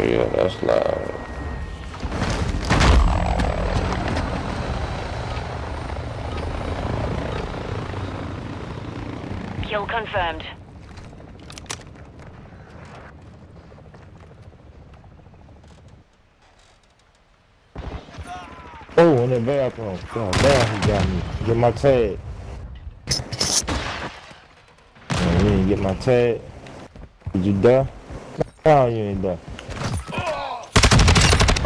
Oh yeah, that's loud. Kill confirmed. Oh, in the bathroom. Oh, God damn, he got me. Get my tag. Man, you didn't get my tag. Did you die? No, you ain't die.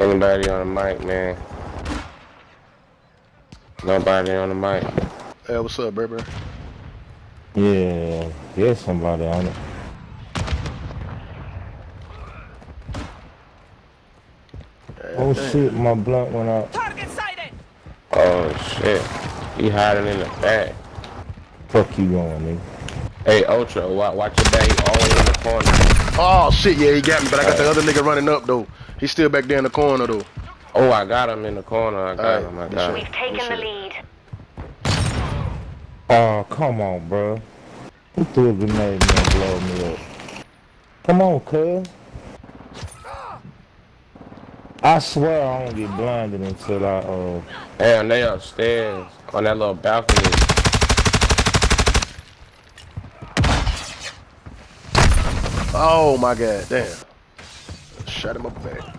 Anybody on the mic, man? Nobody on the mic. Hey, what's up, baby? Yeah, there's somebody on it. Oh shit, my blunt went out. Target sighted! Oh shit. He hiding in the back. Fuck you going, nigga. Hey Ultra, watch, watch your back. He always in the corner. Oh shit, yeah, he got me, but I got the other nigga running up though. He's still back there in the corner though. Oh, I got him in the corner. I got Alright, him. I good got shit. him. We've taken the shit. lead. Oh, come on, bro. Who threw a grenade and blow me up? Come on, cuz. I swear I don't get blinded until I, uh, Damn, they upstairs on that little balcony. Oh my god, damn. Shut him up back.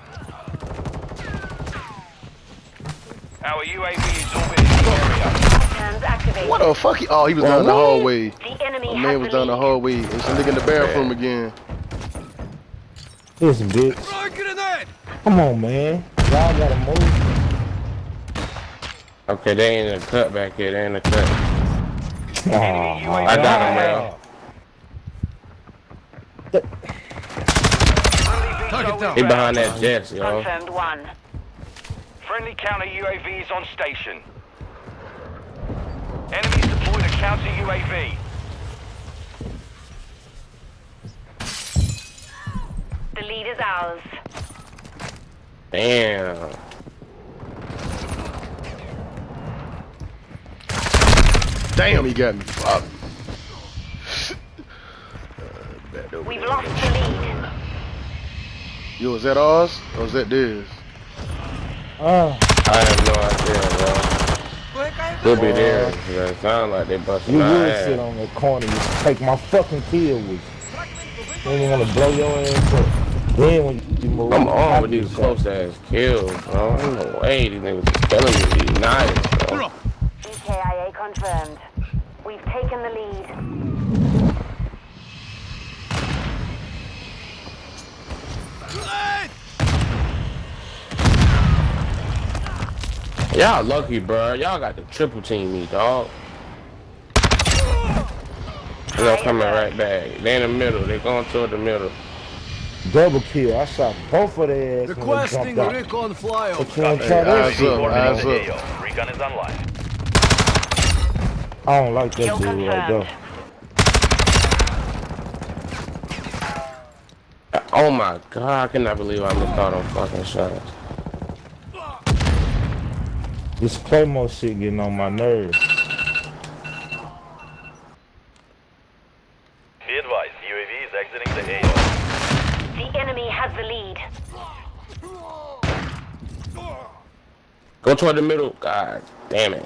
Our UAV is orbiting the area. What the fuck? He, oh, he was down the hallway. The enemy My man was the down the hallway. It's a nigga in the bathroom again. this bitch. Come on, man. Y'all gotta move. Okay, they in the cut back here. They in the cut. Oh, I got him, bro. Target down. He behind that Jets, yo. Confirmed one. Friendly counter UAV is on station. Enemies deployed a counter UAV. The lead is ours. Damn. Damn, he got me. Fuck. We've lost the lead. Yo, is that ours? Or is that theirs? Oh, I have no idea, bro. Could be there. Oh. It sound like they busting you my would sit on the corner and take my fucking kill with you. Then you wanna blow your ass up. Then when you move, I'm on with these close ass kills, bro. Ain't no way these niggas is killing me. These knives, bro. EKIA confirmed. We've taken the lead. Y'all lucky, bro. Y'all got the triple team me, dog. They're coming right back. They in the middle. They going toward the middle. Double kill. I shot both of their ass Requesting jumped out. recon flyover. But you wanna Hey, try that eyes up, eyes up. Recon is online. I don't like that Kill dude right there. Oh my god, I cannot believe I missed all them fucking shots. This Claymore shit getting on my nerves. Be advised, UAV is exiting the AO. The enemy has the lead. Go toward the middle. God damn it.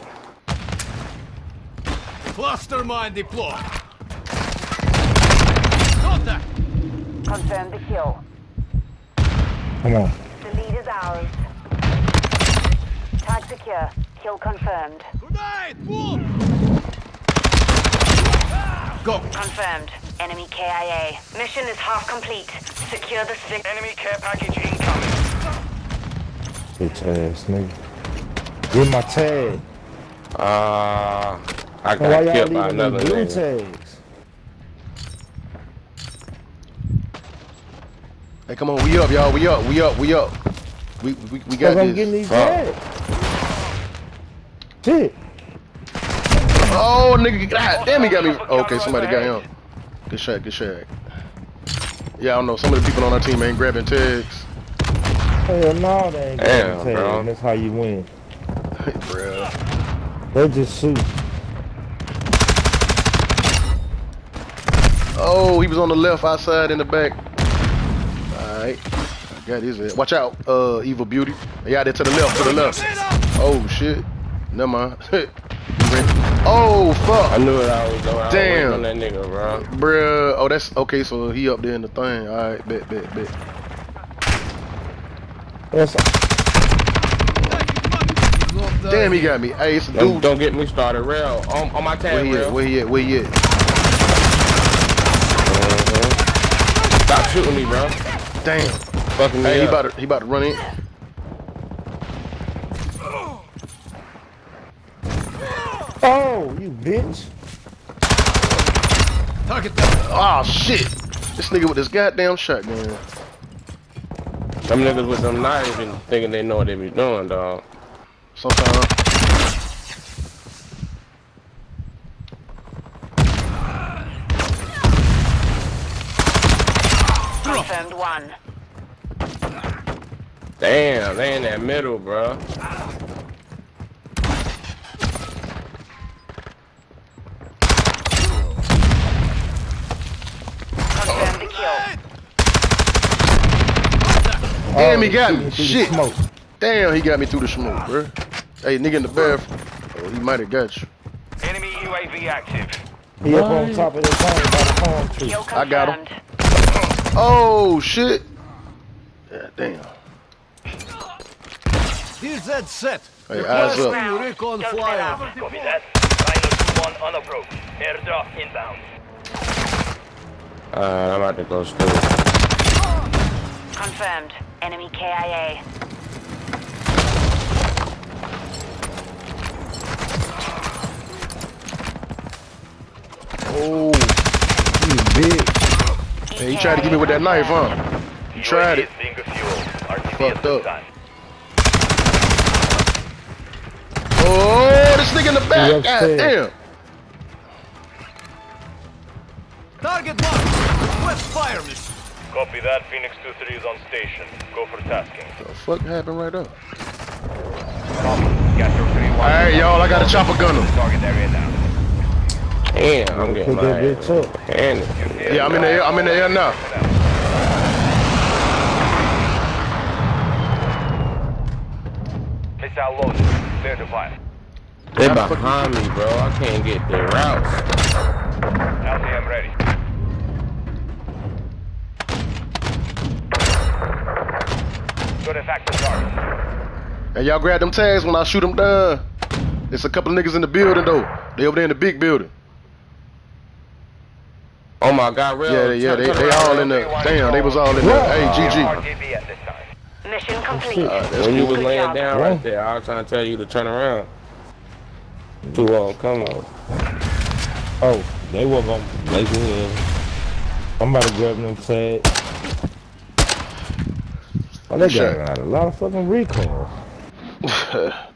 Cluster mine deployed. Contact. Confirm the kill. Come on. The lead is ours. Tag secure. Kill confirmed. Grenade. Move. Go. Confirmed. Enemy KIA. Mission is half complete. Secure the stick. Enemy care package incoming. Bitch ass nigga. Get my tag. Uh, I Why got y'all killed by leaving them another blue nigga. tags? Hey, come on, we up, y'all. We up. We up. We up. We we, we got Cause I'm getting this. these bags. Shit. Oh, nigga, God damn, he got me. Oh, okay, somebody got him. Good shot. Good shot. Yeah, I don't know. Some of the people on our team ain't grabbing tags. Hell no, they ain't Damn, gonna tag, bro. and that's how you win. Hey, bruh. They just shoot. Oh, he was on the left outside in the back. Alright. I got his head. Watch out, uh, Evil Beauty. Yeah, there to the left, to the left. Oh shit. Never mind. oh fuck! I knew it. I was was Damn. on that nigga, bro. Bruh. Oh that's okay, so he up there in the thing. Alright, bet, bet, bet. That's Damn, he got me. Hey, it's a Don't, dude. don't get me started, real. On, on my Where tag, he real. at? Where he at? Where he at? Mhm. Stop shooting me, bro. Damn. Fucking me Hey, he up. about to he about to run in. oh, you bitch. Oh shit. This nigga with this goddamn shotgun. Them niggas with them knives and thinking they know what they be doing, dog. Sometimes. Confirmed one. Damn, they in that middle, bro. Damn, he Oh, got me. through the Shit. Smoke. Damn, he got me through the smoke, bro. Hey, nigga in the bathroom. Oh, he might have got you. Enemy UAV active. He up on top of the thing by the palm tree. I got him. Oh shit. Yeah, damn. Here's that set. Hey, eyes up. Round. Recon Don't flyer. let up. Copy that. Rhino 2-1 on approach. Airdrop inbound. Alright, I'm about to go stupid. Confirmed. Enemy KIA. Oh, You bitch. hey, he tried to get me with that knife, huh? He tried it. Bingo fuel. RTB Fucked up. Oh, this nigga in the back. God damn. Target marked. West fire mission. Copy that. Phoenix 2-3 is on station. Go for tasking. The fuck happened right up? Got your 3-1. Alright, y'all, I got a chopper gunner. Target area now. Damn, I'm getting Pick my that ass bitch up. handed. Yeah, I'm in the air. I'm in the air now. Missile loaded. Clear to fire. They're behind me, bro. I can't get the routes. LCM ready. Good effect the target. And y'all grab them tags when I shoot them down. It's a couple of niggas in the building though. They over there in the big building. Oh my god, real. Yeah, yeah, they, they all in there. Damn, they was all in there. Hey, GG. RTB at this time. Mission complete. Uh, that's When you was laying down right there, I was trying to tell you to turn around. Too long, come on. Oh, they were gonna make me in. I'm about to grab them tags. Oh, they Sure. got a lot of fucking recoil.